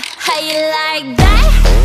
how you like that?